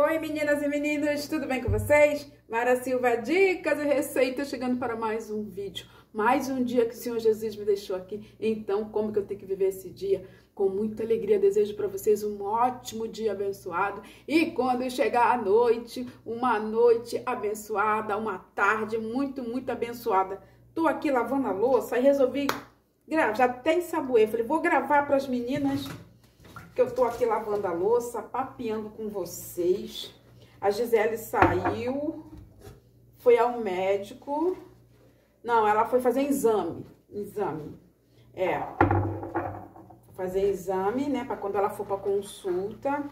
Oi meninas e meninos, tudo bem com vocês? Mara Silva, dicas e receitas chegando para mais um vídeo. Mais um dia que o Senhor Jesus me deixou aqui. Então, como que eu tenho que viver esse dia? Com muita alegria, desejo para vocês um ótimo dia abençoado. E quando chegar a noite, uma noite abençoada, uma tarde muito, muito abençoada. Tô aqui lavando a louça e resolvi gravar, já tem sabuê. Falei, vou gravar para as meninas que eu tô aqui lavando a louça, papeando com vocês. A Gisele saiu, foi ao médico. Não, ela foi fazer exame. Exame. É. Fazer exame, né? Para quando ela for para consulta,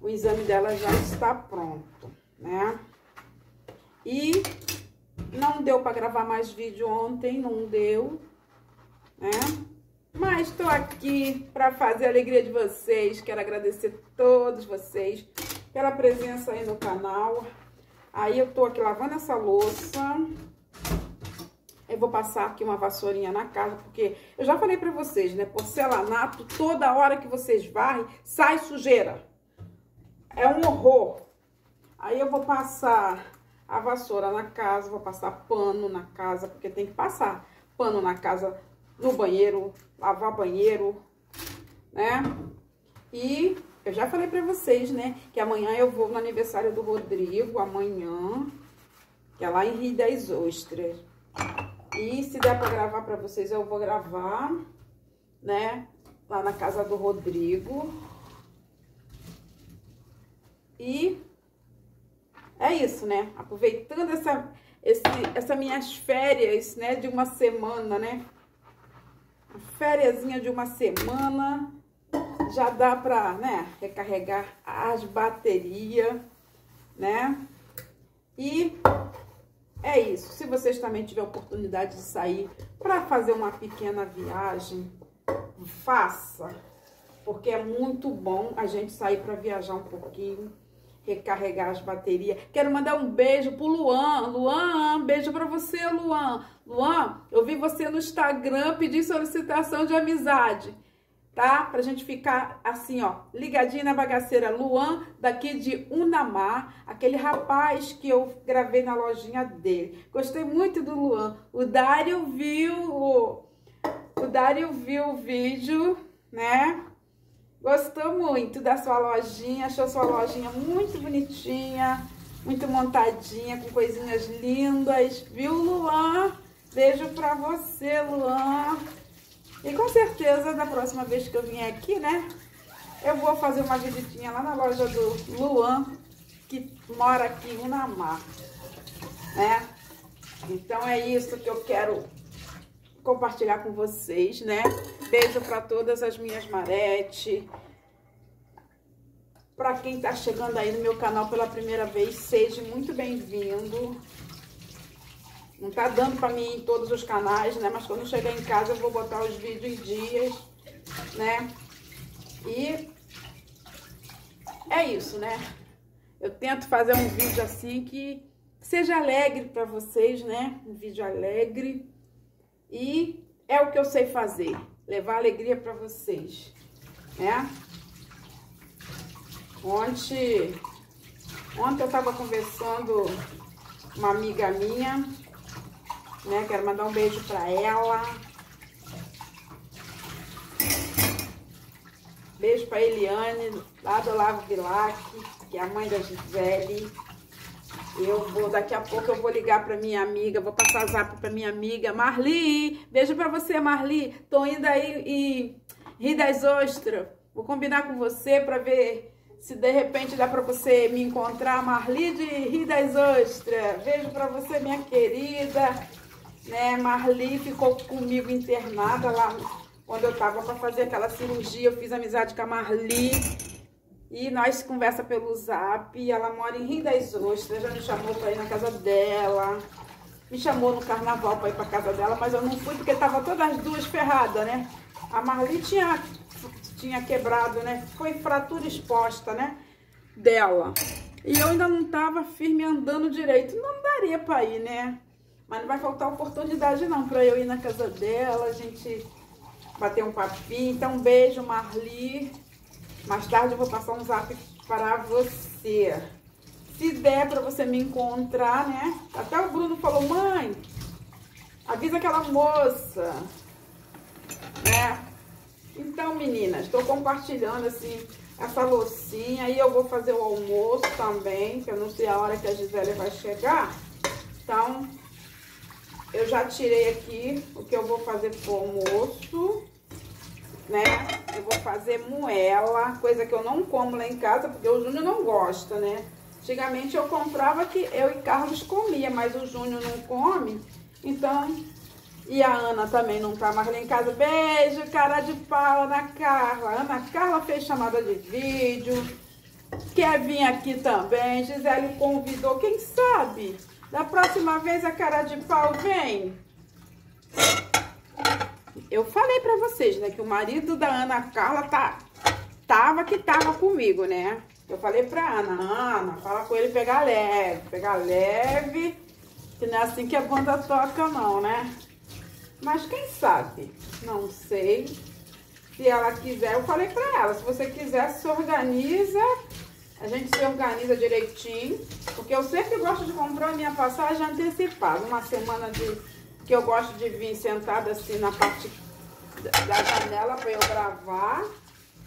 o exame dela já está pronto, né? E não deu para gravar mais vídeo ontem, não deu, né? Mas estou aqui para fazer a alegria de vocês. Quero agradecer todos vocês pela presença aí no canal. Aí eu tô aqui lavando essa louça. Eu vou passar aqui uma vassourinha na casa, porque eu já falei pra vocês, né? Porcelanato, toda hora que vocês varrem, sai sujeira. É um horror. Aí eu vou passar a vassoura na casa, vou passar pano na casa, porque tem que passar pano na casa no banheiro, lavar banheiro, né? E eu já falei pra vocês, né? Que amanhã eu vou no aniversário do Rodrigo, amanhã, que é lá em Rio das Ostras. E se der pra gravar pra vocês, eu vou gravar, né? Lá na casa do Rodrigo. E é isso, né? Aproveitando essa, esse, essa minhas férias, né? De uma semana, né? Fériazinha de uma semana, já dá pra, né, recarregar as baterias, né? E é isso. Se vocês também tiverem oportunidade de sair para fazer uma pequena viagem, faça. Porque é muito bom a gente sair para viajar um pouquinho recarregar as baterias. Quero mandar um beijo pro Luan. Luan, beijo para você, Luan. Luan, eu vi você no Instagram pedir solicitação de amizade, tá? Pra gente ficar assim, ó, ligadinho na bagaceira. Luan, daqui de Unamar, aquele rapaz que eu gravei na lojinha dele. Gostei muito do Luan. O Dário viu o, o Dário viu o vídeo, né? Gostou muito da sua lojinha, achou sua lojinha muito bonitinha, muito montadinha, com coisinhas lindas, viu, Luan? Beijo pra você, Luan. E com certeza, da próxima vez que eu vier aqui, né, eu vou fazer uma visitinha lá na loja do Luan, que mora aqui em Unamar, né? Então é isso que eu quero compartilhar com vocês, né? Beijo para todas as minhas Marete. Para quem tá chegando aí no meu canal pela primeira vez, seja muito bem-vindo. Não tá dando para mim em todos os canais, né? Mas quando chegar em casa eu vou botar os vídeos em dias, né? E é isso, né? Eu tento fazer um vídeo assim que seja alegre para vocês, né? Um vídeo alegre e é o que eu sei fazer, levar alegria para vocês, né? Ontem, ontem eu tava conversando com uma amiga minha, né? Quero mandar um beijo para ela. Beijo para Eliane, lá do Lago Vilac, que é a mãe da Gisele. Eu vou, daqui a pouco eu vou ligar pra minha amiga, vou passar zap pra minha amiga Marli. Beijo pra você, Marli. Tô indo aí em Rio das Ostras. Vou combinar com você pra ver se de repente dá pra você me encontrar. Marli de Rio das Ostras. Beijo pra você, minha querida. Né, Marli ficou comigo internada lá quando eu tava pra fazer aquela cirurgia. Eu fiz amizade com a Marli. E nós conversa pelo zap, ela mora em Rio das Ostras, já me chamou para ir na casa dela. Me chamou no carnaval para ir para casa dela, mas eu não fui porque tava todas as duas ferradas, né? A Marli tinha, tinha quebrado, né? Foi fratura exposta, né? Dela. E eu ainda não tava firme andando direito. Não daria para ir, né? Mas não vai faltar oportunidade não para eu ir na casa dela, a gente bater um papinho. Então, um beijo, Marli. Mais tarde eu vou passar um zap para você. Se der para você me encontrar, né? Até o Bruno falou, mãe, avisa aquela moça, né? Então, meninas, estou compartilhando, assim, essa loucinha. Aí eu vou fazer o almoço também, que eu não sei a hora que a Gisele vai chegar. Então, eu já tirei aqui o que eu vou fazer pro almoço, né? Eu vou fazer moela, coisa que eu não como lá em casa, porque o Júnior não gosta, né? Antigamente eu comprava que eu e Carlos comia, mas o Júnior não come. Então, e a Ana também não tá mais lá em casa. Beijo, cara de pau, Ana Carla. Ana Carla fez chamada de vídeo. Quer vir aqui também. Gisele convidou. Quem sabe? Da próxima vez a cara de pau vem. Eu falei pra vocês, né? Que o marido da Ana Carla tá, tava que tava comigo, né? Eu falei pra Ana, Ana, fala com ele pegar leve, pegar leve, que não é assim que a banda toca não, né? Mas quem sabe? Não sei. Se ela quiser, eu falei pra ela, se você quiser, se organiza, a gente se organiza direitinho, porque eu sempre gosto de comprar a minha passagem antecipada, uma semana de que eu gosto de vir sentada assim na parte da janela para eu gravar.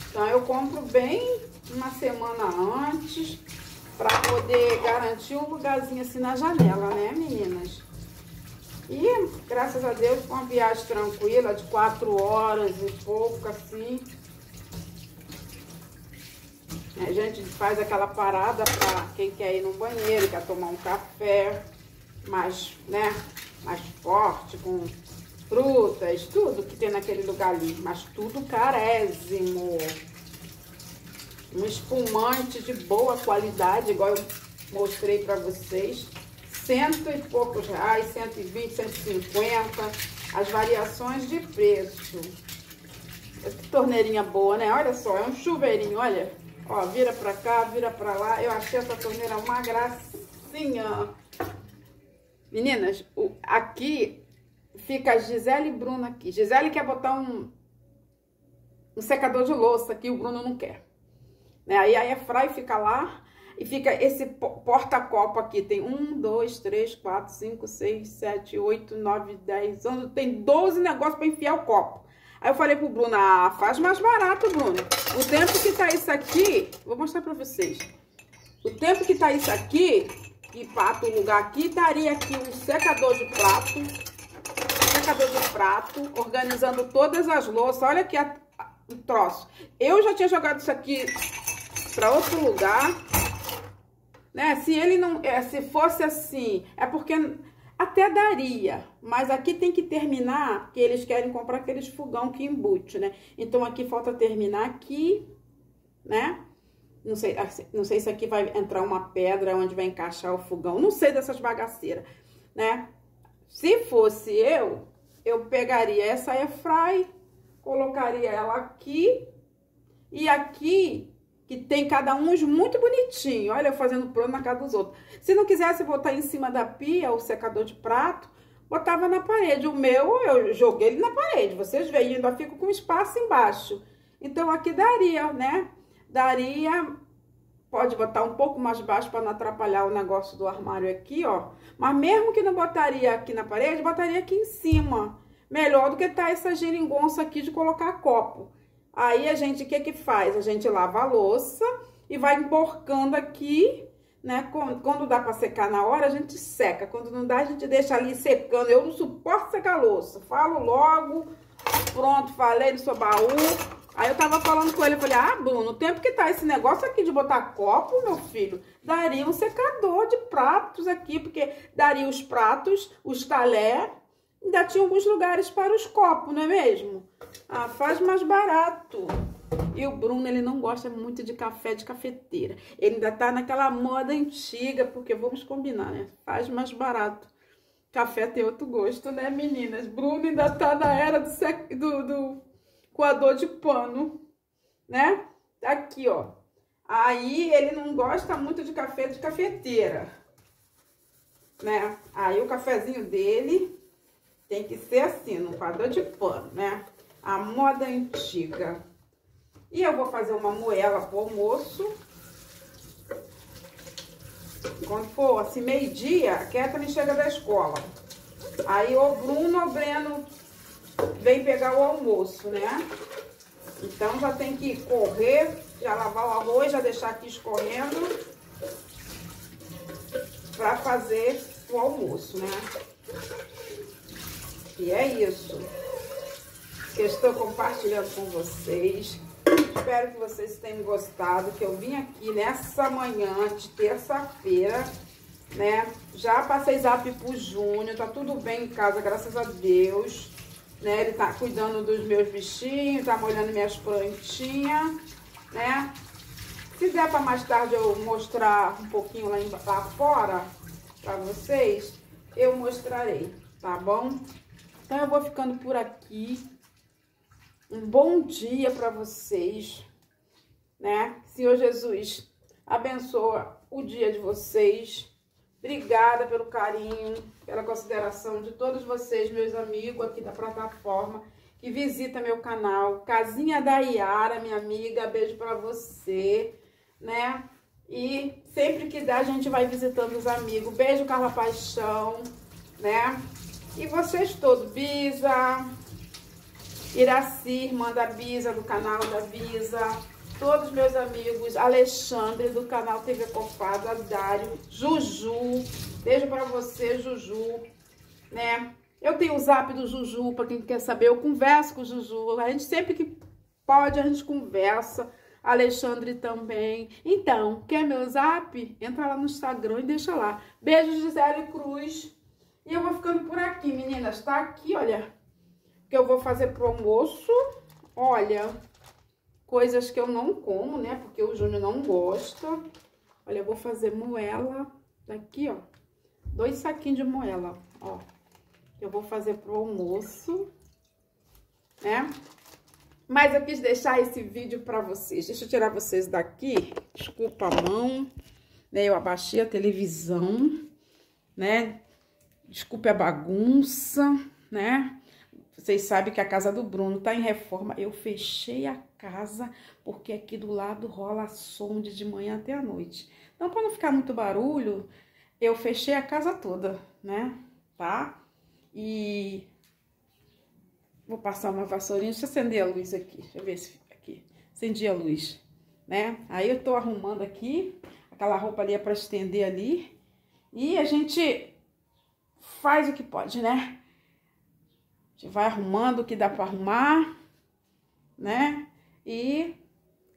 Então eu compro bem uma semana antes para poder garantir um lugarzinho assim na janela, né, meninas? E, graças a Deus, foi uma viagem tranquila, de quatro horas e pouco, assim. A gente faz aquela parada para quem quer ir no banheiro, quer tomar um café mais, né, mais forte, com frutas, tudo que tem naquele lugar ali. Mas tudo carésimo. Um espumante de boa qualidade, igual eu mostrei para vocês cento e poucos reais, 120, 150, as variações de preço. Que torneirinha boa, né? Olha só, é um chuveirinho, olha. Ó, vira pra cá, vira pra lá. Eu achei essa torneira uma gracinha. Meninas, o, aqui fica Gisele e Bruno aqui. Gisele quer botar um, um secador de louça aqui, o Bruno não quer. Né? Aí a Efraim fica lá e fica esse porta-copo aqui. Tem um, dois, três, quatro, cinco, seis, sete, oito, nove, dez, onze. Tem 12 negócios para enfiar o copo. Aí eu falei pro Bruno, ah, faz mais barato, Bruno. O tempo que tá isso aqui, vou mostrar para vocês. O tempo que tá isso aqui, que pato o lugar aqui, daria aqui um secador de prato, secador de prato, organizando todas as louças. Olha aqui o troço. Eu já tinha jogado isso aqui para outro lugar. Né? Se ele não, é, se fosse assim, é porque até daria, mas aqui tem que terminar, que eles querem comprar aqueles fogão que embute, né? Então aqui falta terminar aqui, né? Não sei, assim, não sei se aqui vai entrar uma pedra onde vai encaixar o fogão, não sei dessas bagaceiras, né? Se fosse eu, eu pegaria essa airfry, colocaria ela aqui e aqui que tem cada um muito bonitinho. Olha, eu fazendo plano na casa dos outros. Se não quisesse botar em cima da pia o secador de prato, botava na parede. O meu, eu joguei ele na parede. Vocês veem, ainda fico com espaço embaixo. Então, aqui daria, né? Daria... Pode botar um pouco mais baixo para não atrapalhar o negócio do armário aqui, ó. Mas mesmo que não botaria aqui na parede, botaria aqui em cima. Melhor do que tá essa geringonça aqui de colocar copo. Aí a gente, o que que faz? A gente lava a louça e vai emborcando aqui, né? Quando dá para secar na hora, a gente seca. Quando não dá, a gente deixa ali secando. Eu não suporto secar louça. Falo logo, pronto, falei do seu baú. Aí eu tava falando com ele, eu falei, ah, Bruno, o tempo que tá esse negócio aqui de botar copo, meu filho, daria um secador de pratos aqui, porque daria os pratos, os talher, ainda tinha alguns lugares para os copos, não é mesmo? Ah, faz mais barato. E o Bruno, ele não gosta muito de café de cafeteira. Ele ainda tá naquela moda antiga, porque vamos combinar, né? Faz mais barato. Café tem outro gosto, né, meninas? Bruno ainda tá na era do, sec... do, do coador de pano, né? Aqui, ó. Aí ele não gosta muito de café de cafeteira, né? Aí o cafezinho dele tem que ser assim, no coador de pano, né? A moda antiga. E eu vou fazer uma moela pro almoço. Quando for assim, meio-dia, a Kathleen chega da escola. Aí o Bruno o Breno vem pegar o almoço, né? Então já tem que correr, já lavar o arroz, já deixar aqui escorrendo para fazer o almoço, né? E é isso que eu estou compartilhando com vocês. Espero que vocês tenham gostado, que eu vim aqui nessa manhã de terça-feira, né? Já passei zap pro Júnior, tá tudo bem em casa, graças a Deus. Né? Ele tá cuidando dos meus bichinhos, tá molhando minhas plantinhas, né? Se der para mais tarde eu mostrar um pouquinho lá, em, lá fora para vocês, eu mostrarei, tá bom? Então eu vou ficando por aqui. Um bom dia para vocês, né? Senhor Jesus, abençoa o dia de vocês. Obrigada pelo carinho, pela consideração de todos vocês, meus amigos aqui da plataforma, que visita meu canal. Casinha da Iara, minha amiga, beijo para você, né? E sempre que dá, a gente vai visitando os amigos. Beijo, Carla Paixão, né? E vocês todos, Bisa, Iraci, irmã da Bisa, do canal da Bisa, todos meus amigos, Alexandre do canal TV Cofada, Dário, Juju, beijo para você, Juju, né? Eu tenho o zap do Juju, para quem quer saber, eu converso com o Juju, a gente sempre que pode, a gente conversa, Alexandre também. Então, quer meu zap? Entra lá no Instagram e deixa lá. Beijo, Gisele Cruz. E eu vou ficando por aqui, meninas, tá? Aqui, olha, que eu vou fazer pro almoço, olha coisas que eu não como, né? Porque o Júnior não gosta. Olha, eu vou fazer moela daqui, ó. Dois saquinhos de moela, ó. Eu vou fazer pro almoço, né? Mas eu quis deixar esse vídeo pra vocês. Deixa eu tirar vocês daqui. Desculpa a mão, né? Eu abaixei a televisão, né? Desculpe a bagunça, né? Vocês sabem que a casa do Bruno tá em reforma. Eu fechei a casa porque aqui do lado rola som de manhã até a noite. Então, para não ficar muito barulho, eu fechei a casa toda, né? Tá? E vou passar uma vassourinha. Deixa eu acender a luz aqui. Deixa eu ver se aqui. Acendi a luz, né? Aí eu tô arrumando aqui. Aquela roupa ali é para estender ali. E a gente faz o que pode, né? Gente vai arrumando o que dá para arrumar, né? E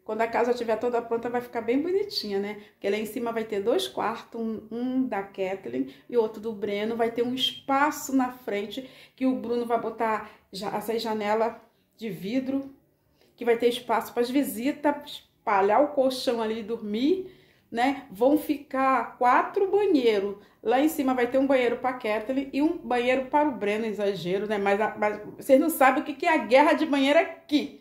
quando a casa estiver toda pronta, vai ficar bem bonitinha, né? Porque lá em cima vai ter dois quartos, um, um, da Kathleen e outro do Breno. Vai ter um espaço na frente que o Bruno vai botar já, essa janela de vidro, que vai ter espaço para as visitas, espalhar o colchão ali e dormir né? Vão ficar quatro banheiros. Lá em cima vai ter um banheiro para Kathleen e um banheiro para o Breno, exagero, né? Mas, mas vocês não sabem o que é a guerra de banheiro aqui.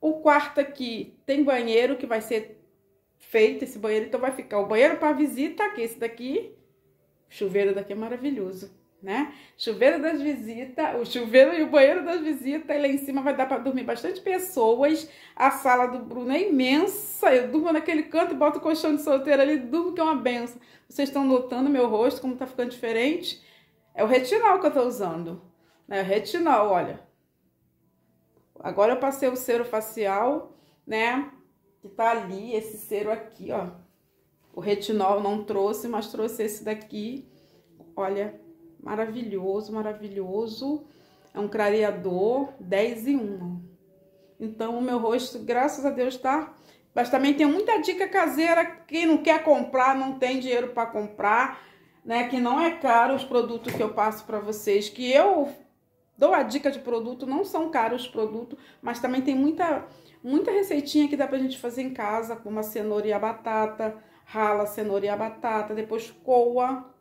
O quarto aqui tem banheiro que vai ser feito esse banheiro, então vai ficar o banheiro para visita, que esse daqui, chuveiro daqui é maravilhoso né? Chuveiro das visitas, o chuveiro e o banheiro das visitas, e lá em cima vai dar para dormir bastante pessoas. A sala do Bruno é imensa. Eu durmo naquele canto, boto o colchão de solteiro ali, durmo que é uma benção. Vocês estão notando meu rosto como tá ficando diferente? É o retinol que eu tô usando, né? O retinol, olha. Agora eu passei o cero facial, né? Que tá ali, esse cero aqui, ó. O retinol não trouxe, mas trouxe esse daqui. Olha, Maravilhoso, maravilhoso. É um clareador 10 e 1. Então, o meu rosto, graças a Deus, tá... Mas também tem muita dica caseira. Quem não quer comprar, não tem dinheiro para comprar, né? Que não é caro os produtos que eu passo para vocês. Que eu dou a dica de produto, não são caros os produtos, mas também tem muita, muita receitinha que dá pra gente fazer em casa, como a cenoura e a batata, rala a cenoura e a batata, depois coa,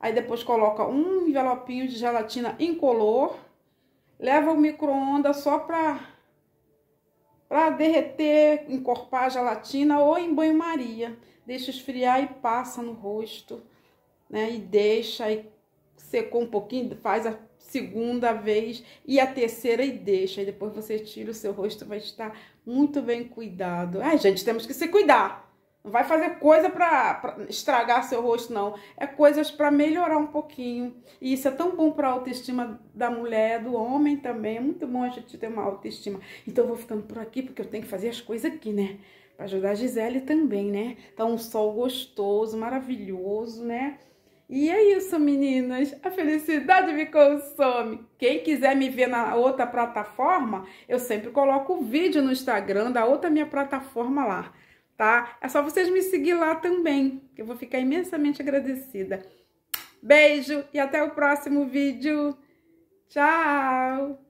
Aí depois coloca um envelopinho de gelatina incolor. Leva o micro-ondas só para para derreter, encorpar a gelatina ou em banho-maria. Deixa esfriar e passa no rosto, né? E deixa, aí secou um pouquinho, faz a segunda vez e a terceira e deixa. E depois você tira o seu rosto, vai estar muito bem cuidado. Ai, gente, temos que se cuidar. Não vai fazer coisa para estragar seu rosto, não. É coisas para melhorar um pouquinho. E isso é tão bom para a autoestima da mulher, do homem também. É muito bom a gente ter uma autoestima. Então eu vou ficando por aqui porque eu tenho que fazer as coisas aqui, né? Para ajudar a Gisele também, né? Tá um sol gostoso, maravilhoso, né? E é isso, meninas. A felicidade me consome. Quem quiser me ver na outra plataforma, eu sempre coloco o vídeo no Instagram da outra minha plataforma lá, tá? É só vocês me seguir lá também, que eu vou ficar imensamente agradecida. Beijo e até o próximo vídeo. Tchau!